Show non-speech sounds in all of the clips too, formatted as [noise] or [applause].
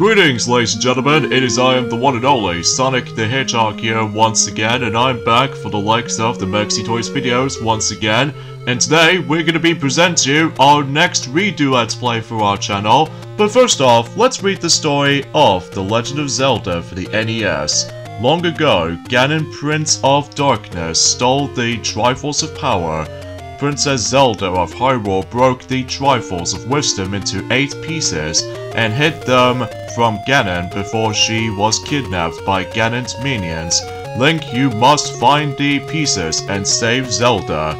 Greetings, ladies and gentlemen, it is I am the one and only Sonic the Hedgehog here once again, and I'm back for the likes of the Maxi Toys videos once again, and today we're going to be presenting you our next redo Let's Play for our channel, but first off, let's read the story of The Legend of Zelda for the NES. Long ago, Ganon Prince of Darkness stole the Triforce of Power. Princess Zelda of Hyrule broke the Triforce of Wisdom into eight pieces and hid them from Ganon before she was kidnapped by Ganon's minions. Link, you must find the pieces and save Zelda.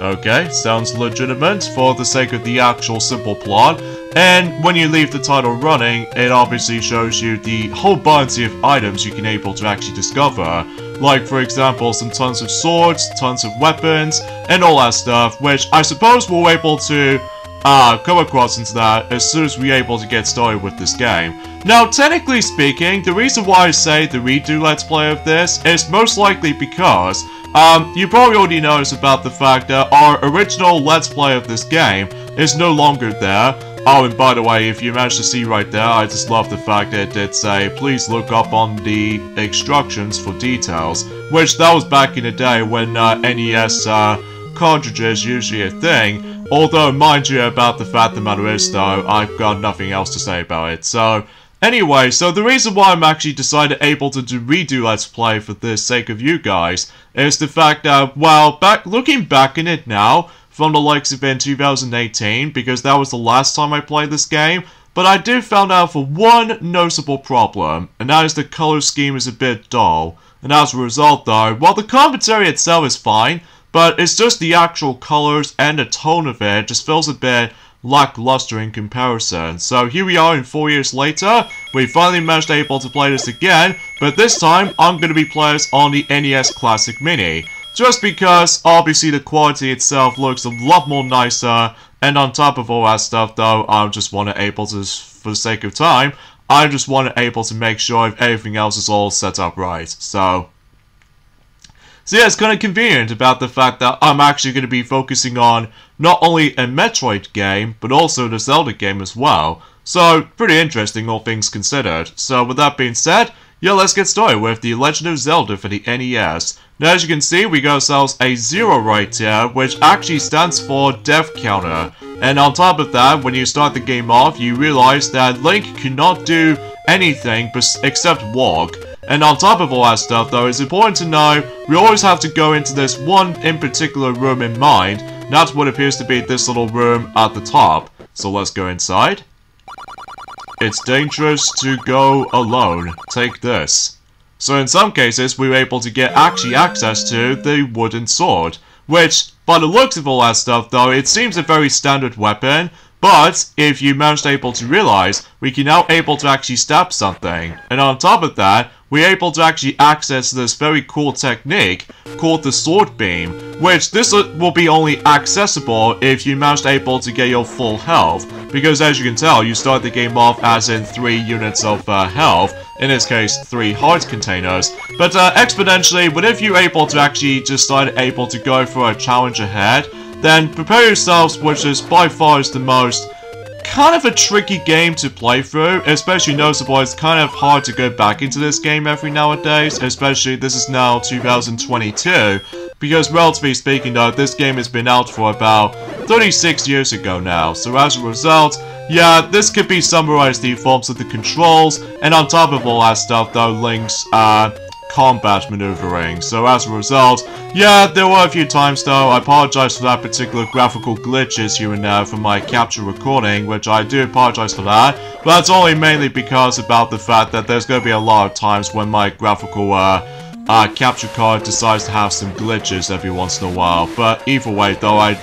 Okay, sounds legitimate for the sake of the actual simple plot. And when you leave the title running, it obviously shows you the whole bunch of items you can able to actually discover. Like, for example, some tons of swords, tons of weapons, and all that stuff, which I suppose we're able to uh, come across into that as soon as we're able to get started with this game. Now, technically speaking, the reason why I say the redo Let's Play of this is most likely because um, you probably already noticed about the fact that our original Let's Play of this game is no longer there. Oh, and by the way, if you managed to see right there, I just love the fact that it say, please look up on the instructions for details, which that was back in the day when uh, NES uh, cartridges usually a thing, Although, mind you about the fact the matter is, though, I've got nothing else to say about it. So, anyway, so the reason why I'm actually decided able to do redo Let's Play for the sake of you guys is the fact that, well, back looking back in it now, from the likes of in 2018, because that was the last time I played this game, but I do found out for one noticeable problem, and that is the color scheme is a bit dull. And as a result, though, while the commentary itself is fine, but it's just the actual colors and the tone of it just feels a bit lackluster in comparison. So here we are in four years later, we finally managed able to play this again, but this time I'm going to be playing on the NES Classic Mini. Just because obviously the quality itself looks a lot more nicer, and on top of all that stuff though, I just want to able to, for the sake of time, I just want to able to make sure if everything else is all set up right. So so yeah, it's kind of convenient about the fact that I'm actually going to be focusing on not only a Metroid game, but also the Zelda game as well. So, pretty interesting all things considered. So with that being said, yeah, let's get started with The Legend of Zelda for the NES. Now as you can see, we got ourselves a zero right here, which actually stands for death counter. And on top of that, when you start the game off, you realize that Link cannot do anything except walk. And on top of all that stuff though, it's important to know we always have to go into this one in particular room in mind. not what appears to be this little room at the top. So let's go inside. It's dangerous to go alone. Take this. So in some cases, we were able to get actually access to the wooden sword. Which, by the looks of all that stuff though, it seems a very standard weapon. But, if you managed able to realize, we can now able to actually stab something. And on top of that, we're able to actually access this very cool technique called the Sword Beam, which this will be only accessible if you manage able to get your full health, because as you can tell, you start the game off as in 3 units of uh, health, in this case 3 heart containers, but uh, exponentially, whenever you're able to actually just start able to go for a challenge ahead, then prepare yourselves, which is by far is the most kind of a tricky game to play through, especially noticeable it's kind of hard to go back into this game every nowadays, especially this is now 2022, because relatively speaking though, this game has been out for about 36 years ago now, so as a result, yeah, this could be summarized the forms of the controls, and on top of all that stuff though, Link's, uh, combat maneuvering. So as a result, yeah, there were a few times though, I apologize for that particular graphical glitches here and there from my capture recording, which I do apologize for that, but that's only mainly because about the fact that there's going to be a lot of times when my graphical uh, uh, capture card decides to have some glitches every once in a while. But either way though, I,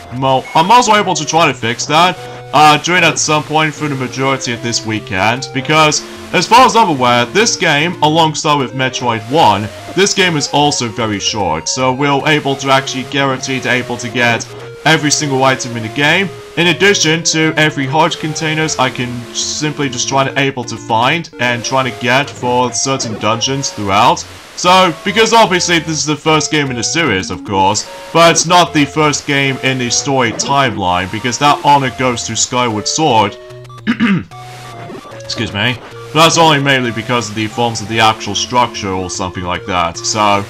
I'm also able to try to fix that, uh, during at some point through the majority of this weekend, because as far as I'm aware, this game, alongside with Metroid 1, this game is also very short, so we're able to actually guarantee to able to get every single item in the game, In addition to every heart containers I can simply just try to able to find and try to get for certain dungeons throughout. So, because obviously this is the first game in the series, of course, but it's not the first game in the story timeline, because that honor goes to Skyward Sword. [clears throat] Excuse me. But that's only mainly because of the forms of the actual structure or something like that, so...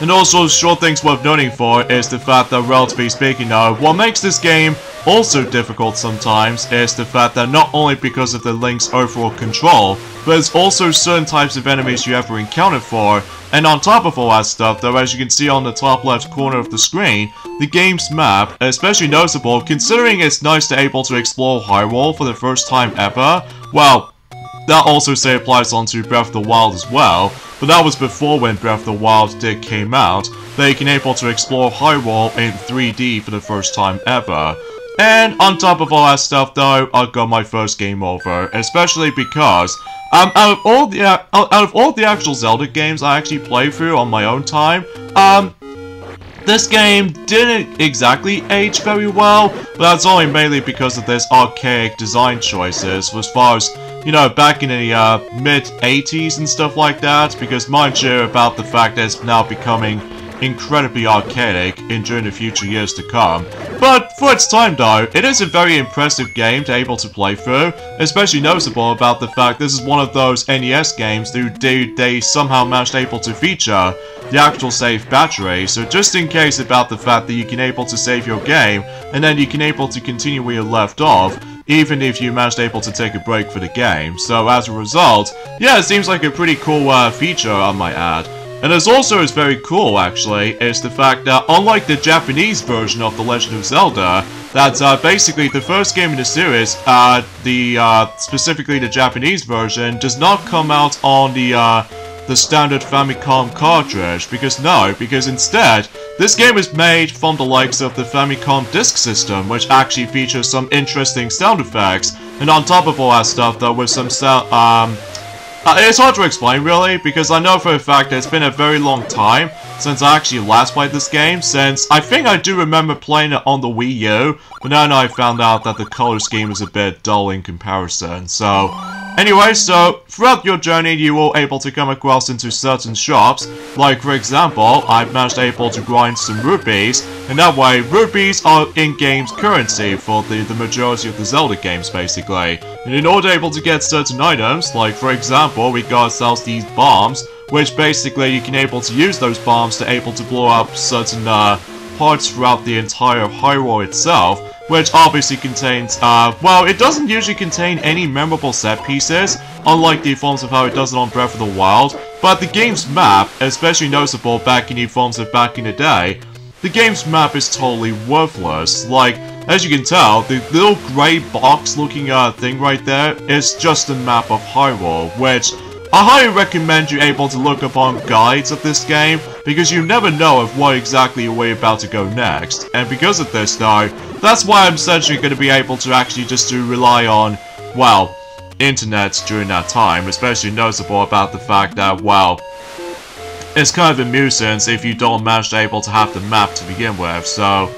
And also, short things worth noting for is the fact that, relatively speaking now, what makes this game also difficult sometimes is the fact that not only because of the Link's overall control, but it's also certain types of enemies you ever encounter for, and on top of all that stuff though, as you can see on the top left corner of the screen, the game's map, especially noticeable considering it's nice to able to explore Hyrule for the first time ever, well, that also say applies onto Breath of the Wild as well, but that was before when Breath of the Wild did came out, you can able to explore Hyrule in 3D for the first time ever. And on top of all that stuff though, I got my first game over, especially because um, out of all the uh, out of all the actual Zelda games I actually play through on my own time, um, this game didn't exactly age very well, but that's only mainly because of this archaic design choices as far as you know, back in the uh, mid-80s and stuff like that, because mind you about the fact that it's now becoming incredibly archaic in during the future years to come. But for its time though, it is a very impressive game to able to play through, especially noticeable about the fact this is one of those NES games that they, they somehow managed able to feature the actual save battery, so just in case about the fact that you can able to save your game, and then you can able to continue where you left off, even if you managed able to take a break for the game. So as a result, yeah, it seems like a pretty cool uh, feature I might add. And as also is very cool, actually, is the fact that unlike the Japanese version of The Legend of Zelda, that's uh, basically the first game in the series, uh, the uh, specifically the Japanese version, does not come out on the uh, the standard Famicom cartridge, because no, because instead, this game is made from the likes of the Famicom Disk System, which actually features some interesting sound effects, and on top of all that stuff, though, with some sound, um, uh, it's hard to explain, really, because I know for a fact that it's been a very long time since I actually last played this game, since I think I do remember playing it on the Wii U, but then I found out that the color scheme is a bit dull in comparison, so... Anyway, so throughout your journey you will able to come across into certain shops, like for example, I've managed able to grind some rupees, and that way rupees are in-game's currency for the, the majority of the Zelda games basically. And in order able to get certain items, like for example, we got ourselves these bombs, which basically you can able to use those bombs to able to blow up certain uh, parts throughout the entire Hyrule itself, which obviously contains, uh, well, it doesn't usually contain any memorable set pieces, unlike the forms of how it does it on Breath of the Wild, but the game's map, especially noticeable back in the forms of back in the day, the game's map is totally worthless. Like, as you can tell, the little grey box looking uh, thing right there is just a map of Hyrule, which I highly recommend you able to look upon guides of this game, because you never know of what exactly you're about to go next. And because of this though, that's why I'm essentially going to be able to actually just to rely on, well, internet during that time, especially noticeable about the fact that, well, it's kind of a nuisance if you don't manage to able to have the map to begin with, so...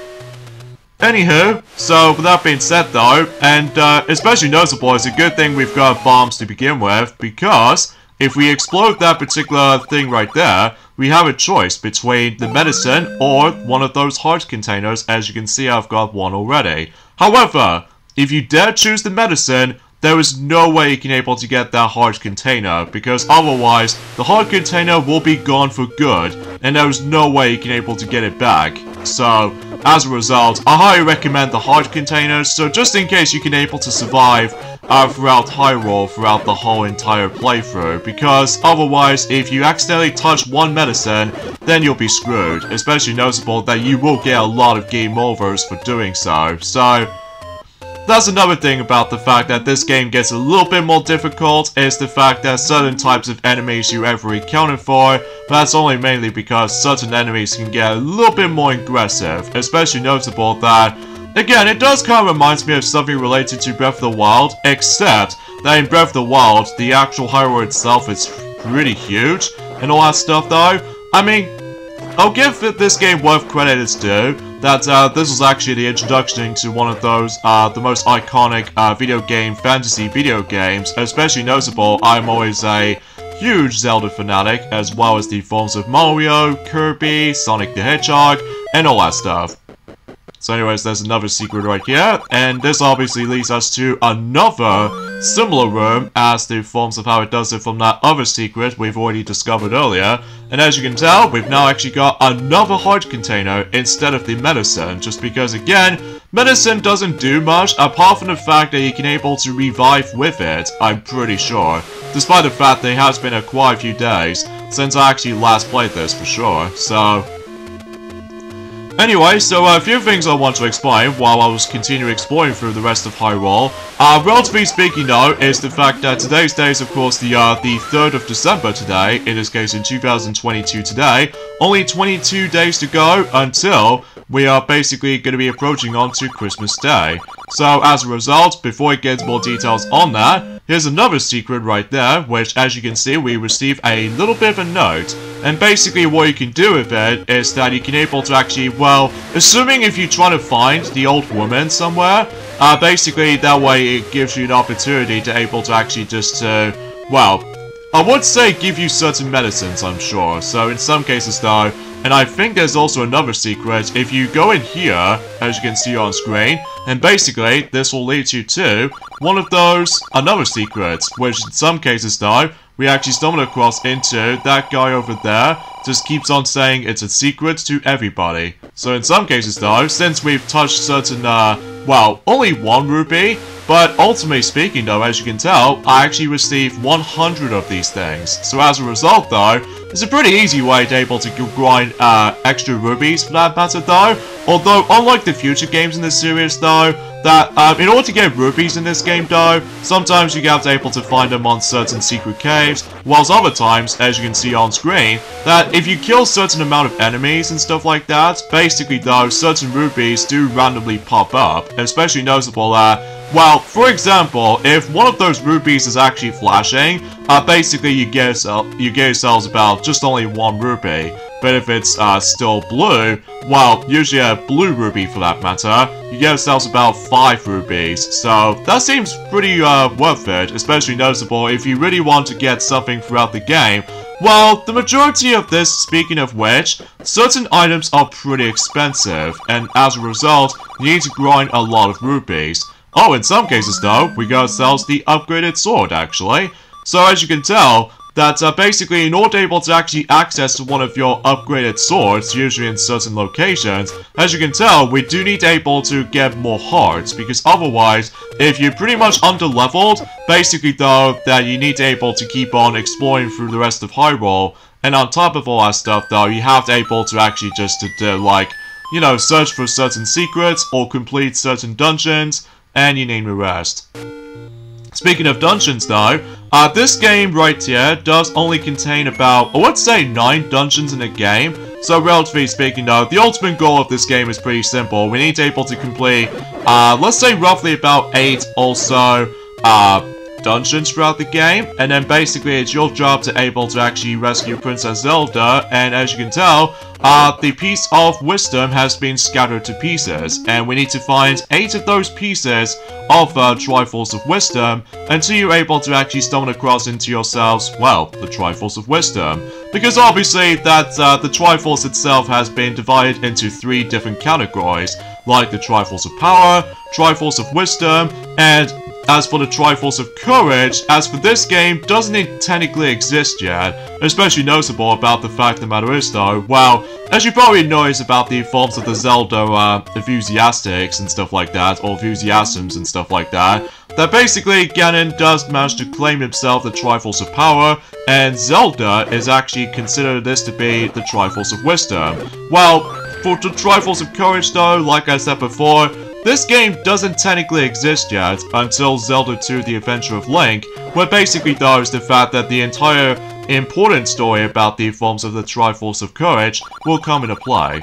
Anywho, so with that being said though, and uh, especially noticeable, it's a good thing we've got bombs to begin with, because if we explode that particular thing right there, we have a choice between the medicine or one of those heart containers, as you can see I've got one already. However, if you dare choose the medicine, there is no way you can able to get that heart container, because otherwise, the heart container will be gone for good, and there is no way you can able to get it back. So, as a result, I highly recommend the heart containers, so just in case you can able to survive uh, throughout Hyrule throughout the whole entire playthrough, because otherwise, if you accidentally touch one medicine, then you'll be screwed, especially noticeable that you will get a lot of game overs for doing so, so... That's another thing about the fact that this game gets a little bit more difficult is the fact that certain types of enemies you ever encountered for, but that's only mainly because certain enemies can get a little bit more aggressive, especially notable that Again, it does kind of reminds me of something related to Breath of the Wild, except that in Breath of the Wild, the actual Hyrule itself is pretty huge, and all that stuff though. I mean, I'll give this game worth credit is due. That uh, this was actually the introduction to one of those, uh, the most iconic uh, video game, fantasy video games. Especially notable, I'm always a huge Zelda fanatic, as well as the forms of Mario, Kirby, Sonic the Hedgehog, and all that stuff. So anyways, there's another secret right here, and this obviously leads us to another similar room as the forms of how it does it from that other secret we've already discovered earlier. And as you can tell, we've now actually got another heart container instead of the medicine, just because again, medicine doesn't do much apart from the fact that you can able to revive with it, I'm pretty sure. Despite the fact that it has been a quite few days since I actually last played this for sure, so... Anyway, so uh, a few things I want to explain while I was continuing exploring through the rest of Hyrule. Uh, relatively speaking though, is the fact that today's day is of course the, uh, the 3rd of December today, in this case in 2022 today. Only 22 days to go until we are basically going to be approaching onto Christmas Day. So as a result, before I get more details on that, here's another secret right there, which as you can see we receive a little bit of a note. And basically what you can do with it is that you can able to actually, well, assuming if you try to find the old woman somewhere, uh, basically that way it gives you an opportunity to able to actually just, uh, well, I would say give you certain medicines, I'm sure. So in some cases though, and I think there's also another secret. If you go in here, as you can see on screen, and basically, this will lead you to one of those another secrets, which in some cases though, we actually stumble across into that guy over there just keeps on saying it's a secret to everybody. So in some cases though, since we've touched certain, uh, well, only one rupee, but ultimately speaking though, as you can tell, I actually received 100 of these things. So as a result though, it's a pretty easy way to able to grind uh, extra rubies for that matter though. Although, unlike the future games in this series though, that um, in order to get rupees in this game though, sometimes you have to able to find them on certain secret caves, whilst other times, as you can see on screen, that if you kill certain amount of enemies and stuff like that, basically though, certain rupees do randomly pop up, especially noticeable that well, for example, if one of those rupees is actually flashing, uh, basically you get, yourself, you get yourselves about just only one rupee. But if it's uh, still blue, well, usually a blue rupee for that matter, you get yourselves about 5 rupees. So that seems pretty uh, worth it, especially noticeable if you really want to get something throughout the game. Well, the majority of this, speaking of which, certain items are pretty expensive, and as a result, you need to grind a lot of rupees. Oh, in some cases though, we got ourselves the upgraded sword actually. So as you can tell, that uh, basically in order able to actually access one of your upgraded swords, usually in certain locations, as you can tell, we do need able to get more hearts, because otherwise, if you're pretty much under-leveled, basically though, that you need able to keep on exploring through the rest of Hyrule, and on top of all that stuff though, you have to able to actually just, uh, like, you know, search for certain secrets, or complete certain dungeons, and you need the rest. Speaking of dungeons though, uh, this game right here does only contain about, I would say 9 dungeons in a game. So relatively speaking though, the ultimate goal of this game is pretty simple. We need to be able to complete, uh, let's say roughly about 8 also, uh, dungeons throughout the game, and then basically it's your job to able to actually rescue Princess Zelda, and as you can tell, uh, the piece of wisdom has been scattered to pieces, and we need to find 8 of those pieces of uh, Triforce of Wisdom until you're able to actually stumble across into yourselves, well, the Triforce of Wisdom. Because obviously that uh, the Triforce itself has been divided into three different categories, like the Triforce of Power, Triforce of Wisdom, and as for the Triforce of Courage, as for this game, doesn't it technically exist yet? Especially notable about the fact the matter is though, well, as you probably know, noticed about the forms of the Zelda uh, enthusiastics and stuff like that, or enthusiasms and stuff like that, that basically Ganon does manage to claim himself the Triforce of Power, and Zelda is actually considered this to be the Triforce of Wisdom. Well, for the Triforce of Courage though, like I said before, this game doesn't technically exist yet until Zelda 2 The Adventure of Link, where basically is the fact that the entire important story about the forms of the Triforce of Courage will come into play.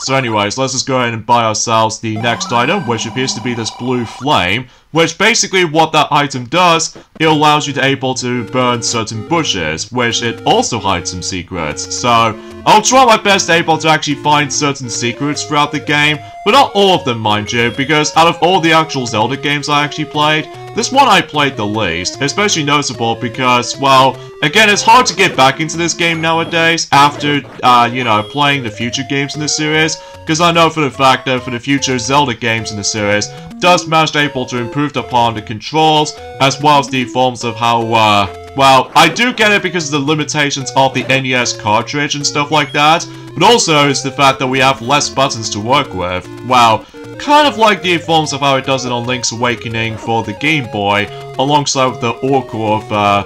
So anyways, let's just go ahead and buy ourselves the next item, which appears to be this blue flame, which basically what that item does, it allows you to able to burn certain bushes, which it also hides some secrets. So, I'll try my best able to actually find certain secrets throughout the game, but not all of them mind you, because out of all the actual Zelda games I actually played, this one I played the least, especially noticeable because, well, again, it's hard to get back into this game nowadays after, uh, you know, playing the future games in the series, because I know for the fact that for the future Zelda games in the series, does manage to able to improve upon the controls, as well as the forms of how, uh, well, I do get it because of the limitations of the NES cartridge and stuff like that, but also it's the fact that we have less buttons to work with. Wow, kind of like the forms of how it does it on Link's Awakening for the Game Boy, alongside with the Oracle of, uh,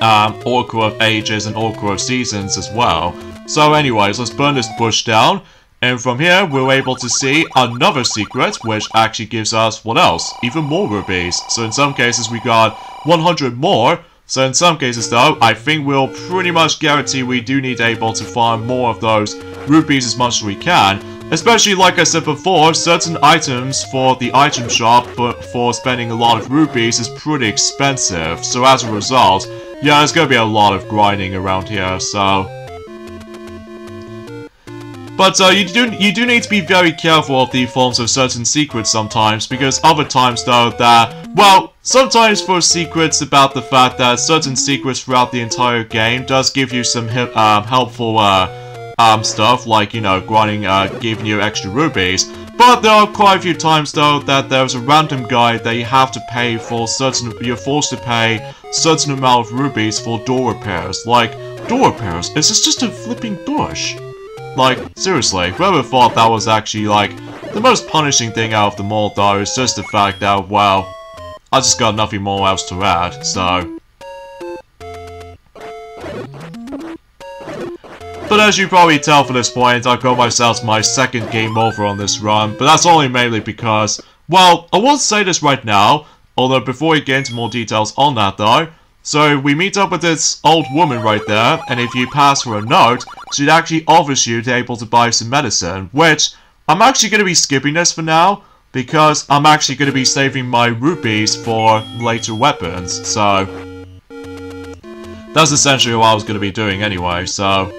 um, Oracle of Ages and Oracle of Seasons as well. So anyways, let's burn this bush down, and from here, we're able to see another secret, which actually gives us, what else? Even more rubies. So in some cases, we got 100 more, so in some cases though, I think we'll pretty much guarantee we do need able to farm more of those rupees as much as we can, Especially, like I said before, certain items for the item shop for spending a lot of rupees is pretty expensive. So as a result, yeah, there's gonna be a lot of grinding around here, so... But uh, you do you do need to be very careful of the forms of certain secrets sometimes, because other times though that, well, sometimes for secrets about the fact that certain secrets throughout the entire game does give you some uh, helpful uh, um, stuff, like, you know, grinding, uh, giving you extra rubies. But there are quite a few times, though, that there's a random guide that you have to pay for certain, you're forced to pay certain amount of rubies for door repairs. Like, door repairs? Is this just a flipping bush? Like, seriously, whoever thought that was actually, like, the most punishing thing out of them all, though, is just the fact that, well, I just got nothing more else to add, so... But as you probably tell from this point, I got myself my second game over on this run, but that's only mainly because, well, I will say this right now, although before we get into more details on that though, so we meet up with this old woman right there, and if you pass her a note, she'd actually offers you to able to buy some medicine, which I'm actually going to be skipping this for now, because I'm actually going to be saving my rupees for later weapons, so... That's essentially what I was going to be doing anyway, so...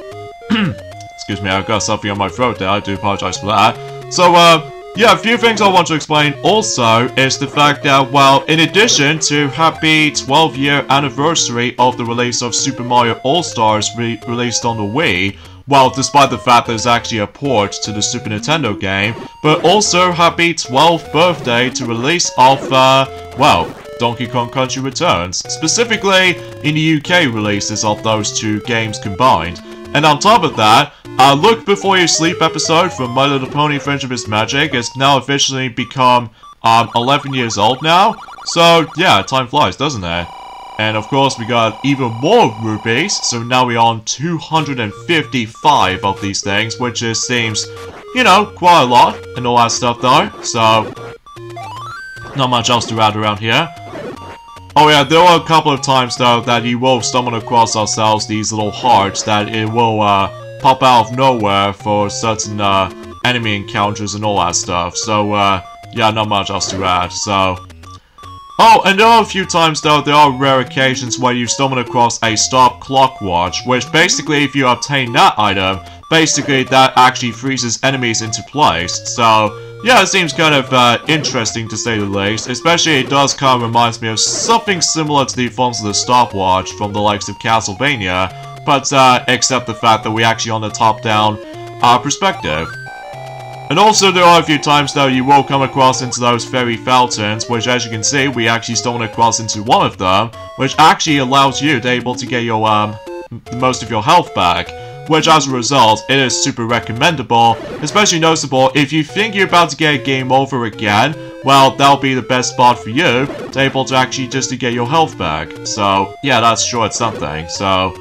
[clears throat] Excuse me, I've got something on my throat there, I do apologize for that. So, uh, yeah, a few things I want to explain also is the fact that, well, in addition to happy 12 year anniversary of the release of Super Mario All-Stars re released on the Wii, well, despite the fact there's actually a port to the Super Nintendo game, but also happy 12th birthday to release of, uh, well, Donkey Kong Country Returns, specifically in the UK releases of those two games combined. And on top of that, uh, Look Before You Sleep episode from My Little Pony Friendship is Magic has now officially become um, 11 years old now. So, yeah, time flies, doesn't it? And of course, we got even more rupees, so now we're on 255 of these things, which just seems, you know, quite a lot, and all that stuff though, so... Not much else to add around here. Oh yeah, there are a couple of times though that you will stumble across ourselves these little hearts that it will uh, pop out of nowhere for certain uh, enemy encounters and all that stuff. So uh, yeah, not much else to add. So. Oh, and there are a few times though, there are rare occasions where you stumble across a stop clock watch, which basically if you obtain that item, basically that actually freezes enemies into place. So yeah, it seems kind of uh, interesting to say the least, especially it does kind of reminds me of something similar to the forms of the stopwatch from the likes of Castlevania, but uh, except the fact that we actually on the top-down uh, perspective. And also there are a few times though you will come across into those fairy fountains, which as you can see we actually stumbled across into one of them, which actually allows you to able to get your um most of your health back which as a result, it is super recommendable, especially noticeable if you think you're about to get a game over again, well, that'll be the best spot for you to able to actually just to get your health back. So, yeah, that's sure it's something, so...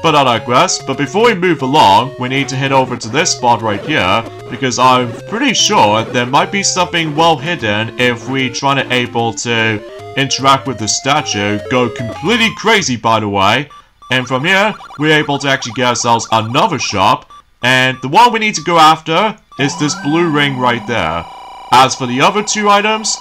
But I digress, but before we move along, we need to head over to this spot right here, because I'm pretty sure there might be something well hidden if we try to able to interact with the statue, go completely crazy by the way, and from here, we're able to actually get ourselves another shop. And the one we need to go after is this blue ring right there. As for the other two items,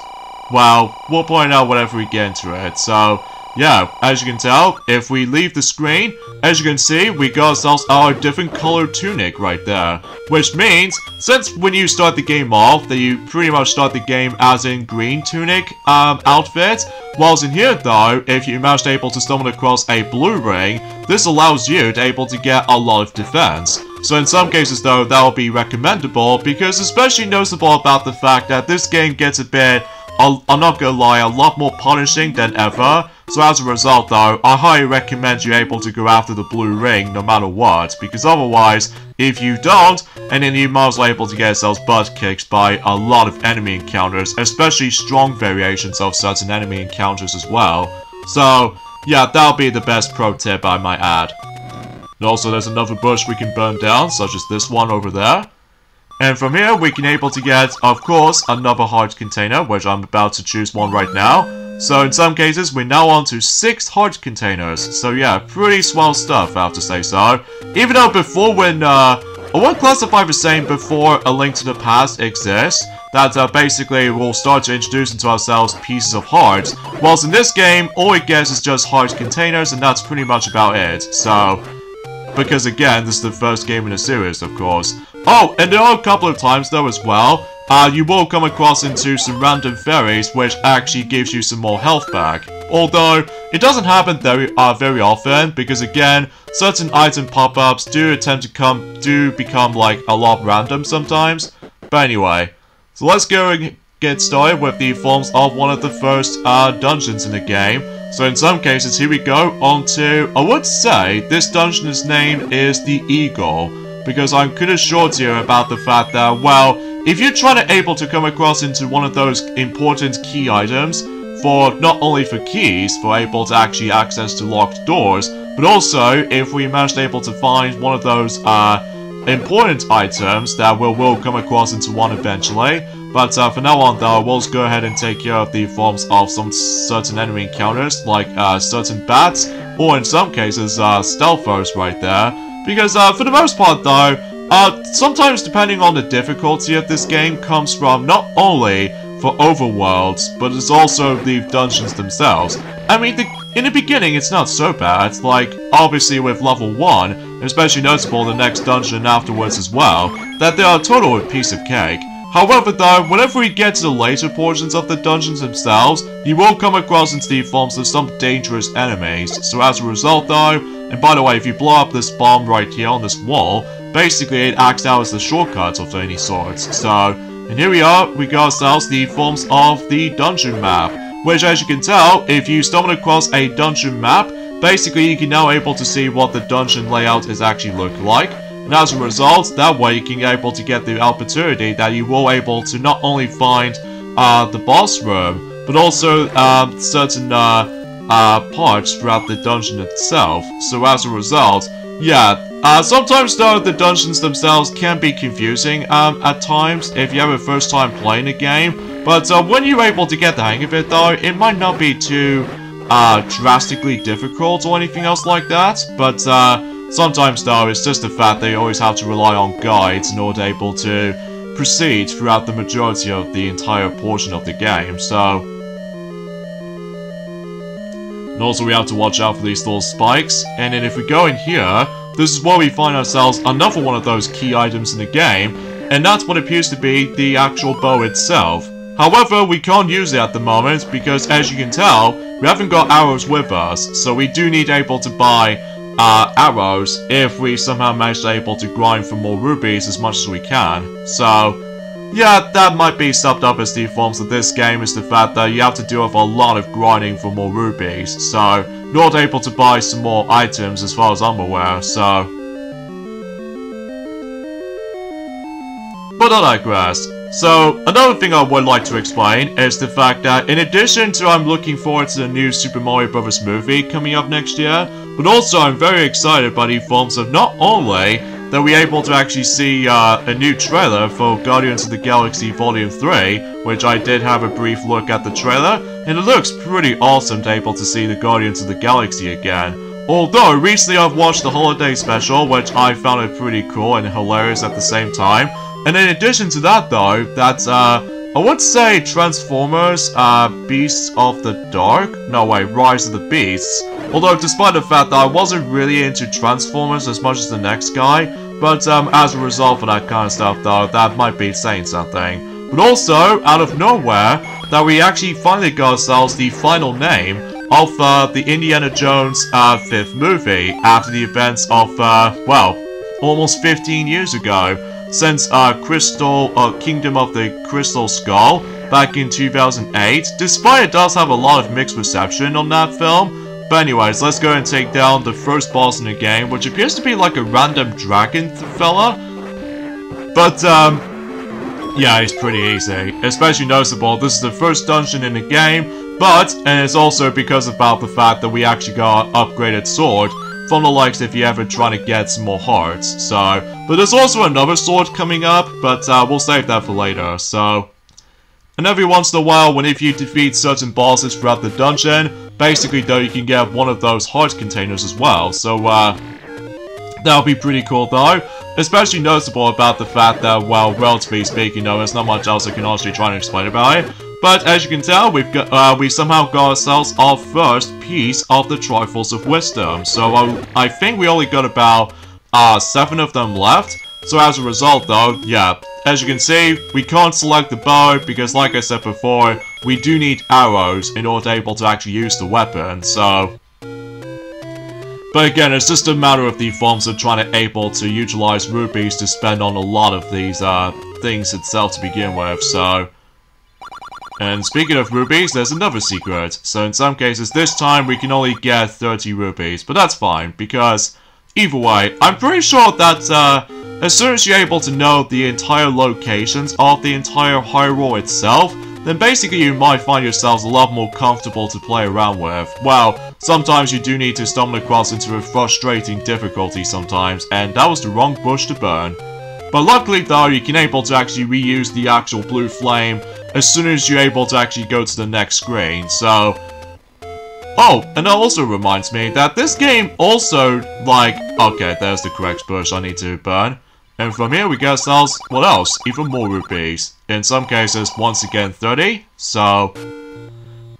well, we'll point out whenever we get into it. So, yeah, as you can tell, if we leave the screen, as you can see, we got ourselves our different color tunic right there. Which means, since when you start the game off, that you pretty much start the game as in green tunic um, outfit, whilst in here though, if you manage able to stumble across a blue ring, this allows you to able to get a lot of defense. So in some cases though, that will be recommendable, because especially noticeable about the fact that this game gets a bit, I'll, I'm not gonna lie, a lot more punishing than ever, so as a result though, I highly recommend you able to go after the blue ring no matter what, because otherwise, if you don't, and then you might as well able to get yourselves butt kicked by a lot of enemy encounters, especially strong variations of certain enemy encounters as well. So, yeah, that'll be the best pro tip I might add. And also there's another bush we can burn down, such as this one over there. And from here, we can able to get, of course, another heart container, which I'm about to choose one right now. So in some cases, we're now on to 6 heart containers. So yeah, pretty swell stuff, I have to say so. Even though before when, uh, I won't classify the same before A Link to the Past exists, that uh, basically we'll start to introduce into ourselves pieces of hearts, whilst in this game, all it gets is just heart containers, and that's pretty much about it. So, because again, this is the first game in the series, of course. Oh, and there are a couple of times though as well, uh, you will come across into some random fairies which actually gives you some more health back. Although, it doesn't happen very, uh, very often because again, certain item pop-ups do attempt to come, do become like a lot random sometimes. But anyway, so let's go and get started with the forms of one of the first uh, dungeons in the game. So in some cases, here we go on to, I would say, this dungeon's name is the Eagle because I'm to you about the fact that, well, if you're trying to able to come across into one of those important key items, for not only for keys, for able to actually access to locked doors, but also if we managed able to find one of those uh, important items that we will come across into one eventually. But uh, for now on though, we'll go ahead and take care of the forms of some certain enemy encounters, like uh, certain bats, or in some cases, uh, Stalfos right there. Because uh, for the most part though, uh, sometimes depending on the difficulty of this game comes from not only for overworlds, but it's also the dungeons themselves. I mean, the, in the beginning it's not so bad, like, obviously with level 1, especially noticeable the next dungeon afterwards as well, that they are a total piece of cake. However though, whenever we get to the later portions of the dungeons themselves, you will come across into the forms of some dangerous enemies, so as a result though, and by the way, if you blow up this bomb right here on this wall, basically it acts out as the shortcut of any sort. So, and here we are, we got ourselves the forms of the dungeon map, which as you can tell, if you stumble across a dungeon map, basically you can now able to see what the dungeon layout is actually look like, and as a result, that way you can be able to get the opportunity that you will able to not only find uh, the boss room, but also uh, certain uh, parts throughout the dungeon itself. So as a result, yeah, uh, sometimes though the dungeons themselves can be confusing um, at times if you have a first time playing a game. But uh, when you're able to get the hang of it though, it might not be too uh, drastically difficult or anything else like that. But uh, sometimes though, it's just the fact they always have to rely on guides in order able to proceed throughout the majority of the entire portion of the game. So and also we have to watch out for these little spikes. And then if we go in here, this is where we find ourselves another one of those key items in the game. And that's what appears to be the actual bow itself. However, we can't use it at the moment because as you can tell, we haven't got arrows with us. So we do need able to buy uh, arrows if we somehow manage to able to grind for more rubies as much as we can. So, yeah, that might be subbed up as forms of this game is the fact that you have to deal with a lot of grinding for more rubies, so not able to buy some more items as far as I'm aware, so... But I digress. So, another thing I would like to explain is the fact that in addition to I'm looking forward to the new Super Mario Bros. movie coming up next year, but also I'm very excited by the forms of not only that we're able to actually see uh, a new trailer for Guardians of the Galaxy Volume 3, which I did have a brief look at the trailer, and it looks pretty awesome to be able to see the Guardians of the Galaxy again. Although, recently I've watched the holiday special, which I found it pretty cool and hilarious at the same time, and in addition to that though, that's uh, I would say Transformers, uh, Beasts of the Dark? No, way, Rise of the Beasts. Although, despite the fact that I wasn't really into Transformers as much as the next guy, but um, as a result of that kind of stuff though, that might be saying something. But also, out of nowhere, that we actually finally got ourselves the final name of uh, the Indiana Jones uh, fifth movie after the events of, uh, well, almost 15 years ago since uh, Crystal uh, Kingdom of the Crystal Skull back in 2008, despite it does have a lot of mixed reception on that film. But anyways, let's go and take down the first boss in the game, which appears to be like a random dragon fella. But, um, yeah, it's pretty easy. Especially noticeable, this is the first dungeon in the game, but, and it's also because about the fact that we actually got upgraded sword, from the likes if you're ever trying to get some more hearts, so... But there's also another sword coming up, but uh, we'll save that for later, so... And every once in a while, when if you defeat certain bosses throughout the dungeon, basically though you can get one of those heart containers as well, so uh... That'll be pretty cool though, especially noticeable about the fact that, well, relatively speaking though, there's not much else I can honestly try to explain about it. But as you can tell, we've got uh, we somehow got ourselves our first piece of the Triforce of Wisdom. So uh, I think we only got about uh, seven of them left. So as a result though, yeah, as you can see, we can't select the bow because like I said before, we do need arrows in order to able to actually use the weapon, so... But again, it's just a matter of the forms of trying to able to utilize rupees to spend on a lot of these uh, things itself to begin with, so... And speaking of rupees, there's another secret. So in some cases, this time we can only get 30 rupees. But that's fine, because either way, I'm pretty sure that uh, as soon as you're able to know the entire locations of the entire Hyrule itself, then basically you might find yourselves a lot more comfortable to play around with. Well, sometimes you do need to stumble across into a frustrating difficulty sometimes, and that was the wrong bush to burn. But luckily though, you can able to actually reuse the actual blue flame as soon as you're able to actually go to the next screen, so... Oh, and that also reminds me that this game also, like... Okay, there's the correct bush I need to burn. And from here we get ourselves, what else? Even more rupees. In some cases, once again 30, so...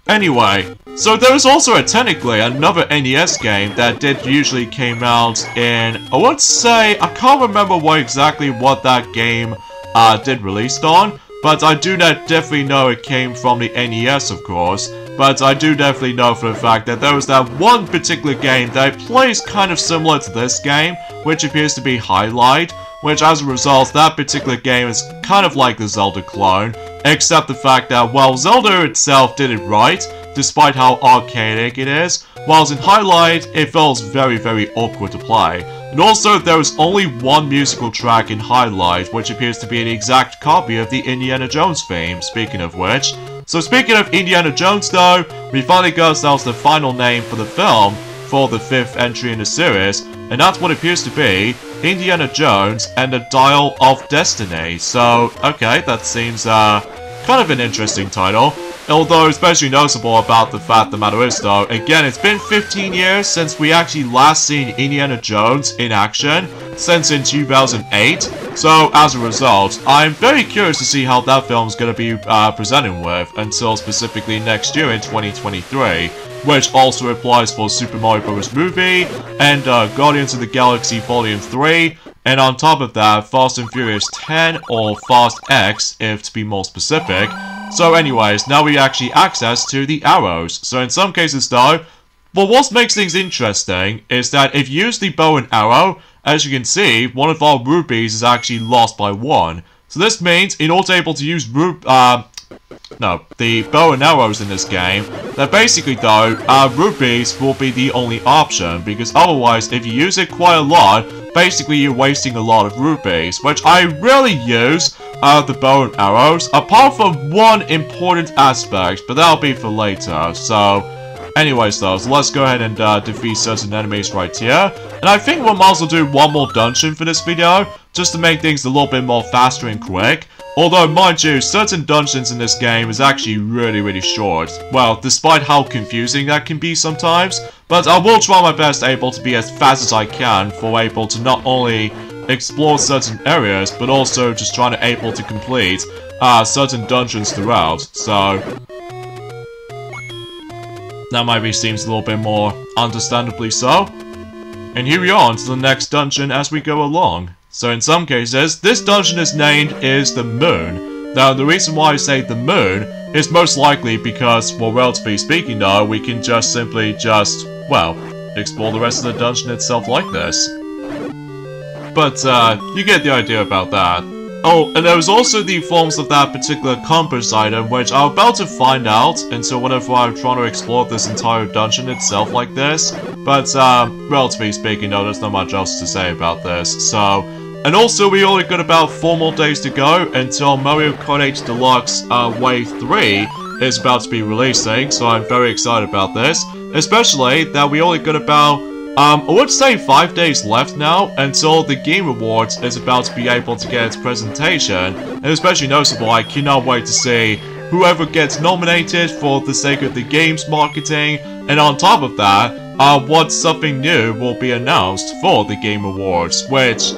Anyway, so there is also a, technically another NES game that did usually came out in, I would say, I can't remember what exactly what that game uh, did released on, but I do not definitely know it came from the NES, of course. But I do definitely know for a fact that there was that one particular game that plays kind of similar to this game, which appears to be Hydlide, which as a result, that particular game is kind of like the Zelda clone, except the fact that, while Zelda itself did it right, despite how archaic it is, whilst in Hydlide, it feels very, very awkward to play. And also, there is only one musical track in Hydlide, which appears to be an exact copy of the Indiana Jones theme, speaking of which. So speaking of Indiana Jones though, we finally got ourselves the final name for the film, for the fifth entry in the series, and that's what appears to be Indiana Jones and the Dial of Destiny. So, okay, that seems uh, kind of an interesting title. Although especially noticeable about the fact the matter is though, again it's been 15 years since we actually last seen Indiana Jones in action, since in 2008, so as a result, I'm very curious to see how that film's to be uh, presented with until specifically next year in 2023, which also applies for Super Mario Bros. Movie and uh, Guardians of the Galaxy Volume 3, and on top of that, Fast and Furious 10 or Fast X, if to be more specific, so anyways, now we actually access to the arrows. So in some cases though, but what makes things interesting is that if you use the bow and arrow, as you can see, one of our rupees is actually lost by one. So this means in order to able to use ru uh, no, the bow and arrows in this game, that basically though, uh, rupees will be the only option, because otherwise, if you use it quite a lot, basically you're wasting a lot of rupees, which I rarely use uh, the bow and arrows, apart from one important aspect, but that'll be for later, so... Anyways though, so let's go ahead and uh, defeat certain enemies right here. And I think we'll also do one more dungeon for this video, just to make things a little bit more faster and quick. Although, mind you, certain dungeons in this game is actually really, really short. Well, despite how confusing that can be sometimes. But I will try my best able to be as fast as I can for able to not only explore certain areas, but also just trying to able to complete uh, certain dungeons throughout, so... That might be seems a little bit more understandably so. And here we are onto the next dungeon as we go along. So in some cases, this dungeon is named is the Moon. Now the reason why I say the Moon is most likely because, well relatively speaking though, we can just simply just, well, explore the rest of the dungeon itself like this. But, uh, you get the idea about that. Oh, and there was also the forms of that particular compass item, which I'm about to find out and so whenever I'm trying to explore this entire dungeon itself like this. But, uh, relatively speaking, though, there's not much else to say about this, so... And also, we only got about 4 more days to go until Mario Kart 8 Deluxe uh, Wave 3 is about to be releasing, so I'm very excited about this. Especially that we only got about um, I would say 5 days left now until the Game Awards is about to be able to get its presentation, and especially noticeable, I cannot wait to see whoever gets nominated for the sake of the game's marketing, and on top of that, uh, what something new will be announced for the Game Awards, which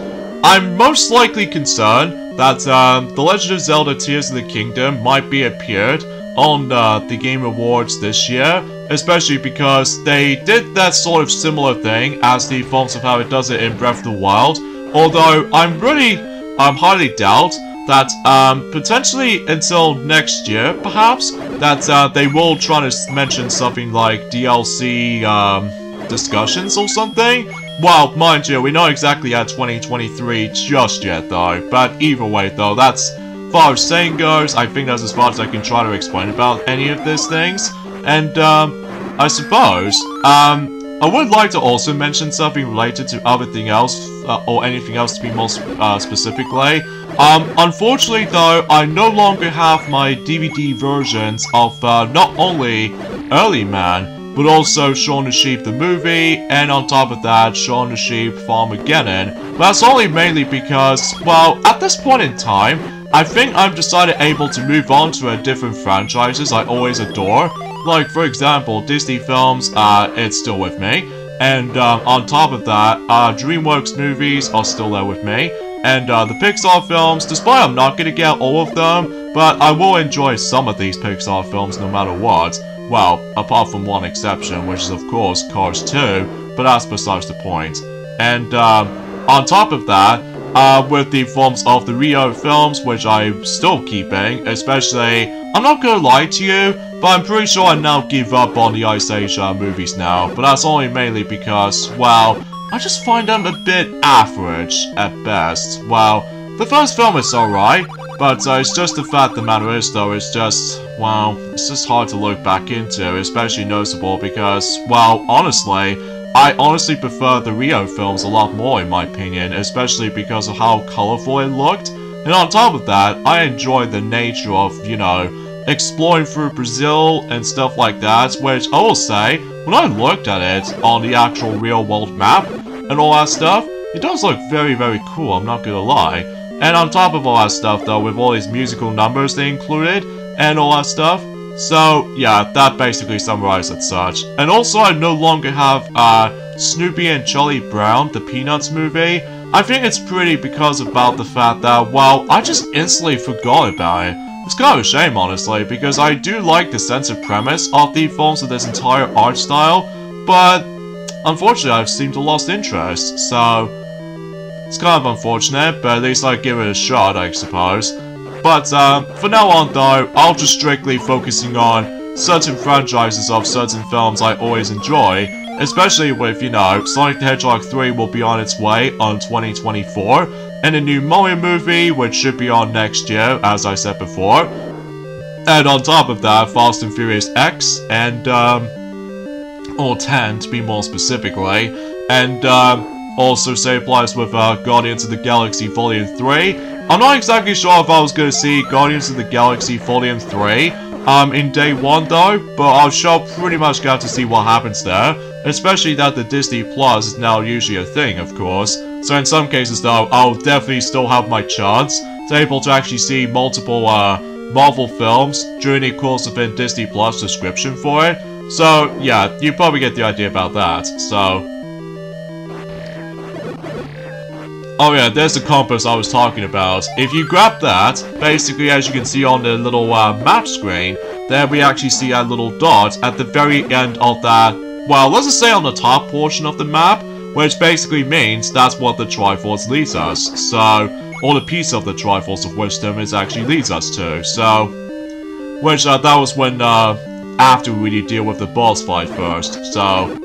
I'm most likely concerned that um, The Legend of Zelda Tears of the Kingdom might be appeared on uh, the Game Awards this year, especially because they did that sort of similar thing as the forms of how it does it in Breath of the Wild, although I'm really, I'm highly doubt that um, potentially until next year, perhaps, that uh, they will try to mention something like DLC um, discussions or something. Well, mind you, we're not exactly at 2023 just yet though, but either way though, that's far as saying goes, I think that's as far as I can try to explain about any of these things. And, um, I suppose, um, I would like to also mention something related to everything else, uh, or anything else to be more sp uh, specifically. Um, unfortunately though, I no longer have my DVD versions of, uh, not only Early Man, but also Shaun the Sheep the movie, and on top of that, Shaun the Sheep Farmageddon. But that's only mainly because, well, at this point in time, I think I've decided able to move on to a different franchises I always adore. Like, for example, Disney films, uh, it's still with me. And um, on top of that, uh, DreamWorks movies are still there with me. And uh, the Pixar films, despite I'm not gonna get all of them, but I will enjoy some of these Pixar films no matter what. Well, apart from one exception, which is of course Cars 2, but that's besides the point. And um, on top of that, uh, with the forms of the Rio films, which I'm still keeping, especially, I'm not gonna lie to you, but I'm pretty sure I now give up on the Ice Age uh, movies now, but that's only mainly because, well, I just find them a bit average at best. Well, the first film is alright, but uh, it's just the fact the matter is though, it's just, well, it's just hard to look back into, especially noticeable because, well, honestly, I honestly prefer the Rio films a lot more in my opinion, especially because of how colorful it looked. And on top of that, I enjoy the nature of, you know, exploring through Brazil and stuff like that, which I will say, when I looked at it on the actual real world map and all that stuff, it does look very, very cool, I'm not gonna lie. And on top of all that stuff though, with all these musical numbers they included, and all that stuff, so, yeah, that basically summarizes it such. And also, I no longer have, uh, Snoopy and Charlie Brown, the Peanuts movie. I think it's pretty because about the fact that, well, I just instantly forgot about it. It's kind of a shame, honestly, because I do like the sense of premise of the films of this entire art style, but unfortunately I've seemed to lost interest, so it's kind of unfortunate, but at least I give it a shot, I suppose. But uh, for now on though, I'll just strictly focusing on certain franchises of certain films I always enjoy, especially with, you know, Sonic the Hedgehog 3 will be on its way on 2024, and a new Mario movie which should be on next year, as I said before. And on top of that, Fast and Furious X, and, um, or 10 to be more specifically, and, um, also same applies with uh, Guardians of the Galaxy Volume 3, I'm not exactly sure if I was going to see Guardians of the Galaxy Volume 3 um, in day 1 though, but I shall pretty much get to see what happens there, especially that the Disney Plus is now usually a thing, of course. So in some cases though, I'll definitely still have my chance to able to actually see multiple uh, Marvel films during the course of a Disney Plus subscription for it. So yeah, you probably get the idea about that, so... Oh yeah, there's the compass I was talking about. If you grab that, basically as you can see on the little uh, map screen, there we actually see a little dot at the very end of that, well, let's just say on the top portion of the map, which basically means that's what the Triforce leads us. So, or the piece of the Triforce of Wisdom is actually leads us to. So, which uh, that was when, uh, after we really deal with the boss fight first. So,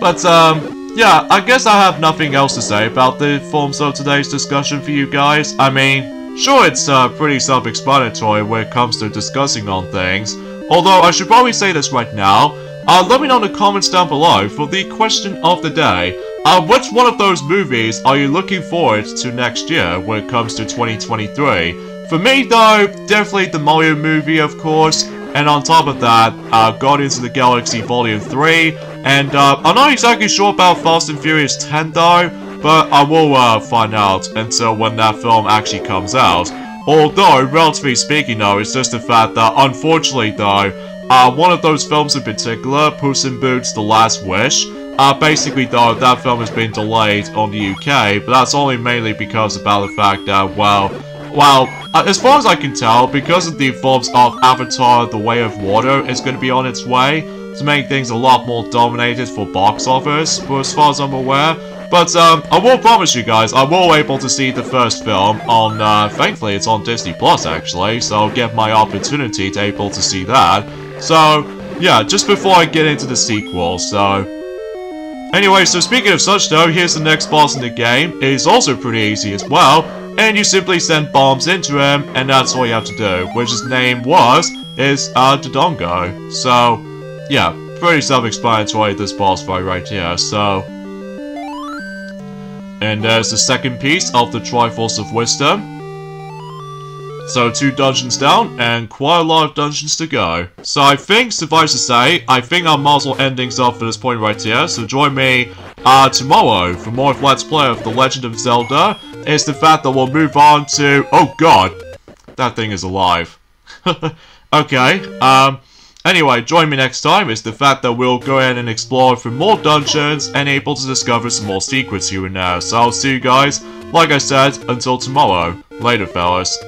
but um, yeah, I guess I have nothing else to say about the forms of today's discussion for you guys. I mean, sure, it's uh, pretty self-explanatory when it comes to discussing on things. Although I should probably say this right now. Uh, let me know in the comments down below for the question of the day. Uh, which one of those movies are you looking forward to next year when it comes to 2023? For me though, definitely the Mario movie of course, and on top of that, uh, Guardians of the Galaxy Volume 3, and uh, I'm not exactly sure about Fast and Furious 10 though, but I will uh, find out until when that film actually comes out. Although, relatively speaking though, it's just the fact that unfortunately though, uh, one of those films in particular, Puss in Boots The Last Wish, uh, basically though, that film has been delayed on the UK, but that's only mainly because about the fact that, well, well, uh, as far as I can tell, because of the forms of Avatar The Way of Water is going to be on its way, to make things a lot more dominated for box office, but as far as I'm aware. But um, I will promise you guys, I will be able to see the first film on, uh, thankfully it's on Disney Plus actually, so I'll get my opportunity to able to see that. So, yeah, just before I get into the sequel, so... Anyway, so speaking of such though, here's the next boss in the game. It is also pretty easy as well, and you simply send bombs into him, and that's all you have to do, which his name was, is, uh, Dodongo. So, yeah, pretty self-explanatory this boss fight right here, so... And there's the second piece of the Triforce of Wisdom. So two dungeons down, and quite a lot of dungeons to go. So I think, suffice to say, I think I might as well end things for this point right here. So join me uh, tomorrow for more of Let's Play of The Legend of Zelda. It's the fact that we'll move on to... Oh god! That thing is alive. [laughs] okay, um... Anyway, join me next time is the fact that we'll go ahead and explore for more dungeons and able to discover some more secrets here and there. So I'll see you guys, like I said, until tomorrow. Later, fellas.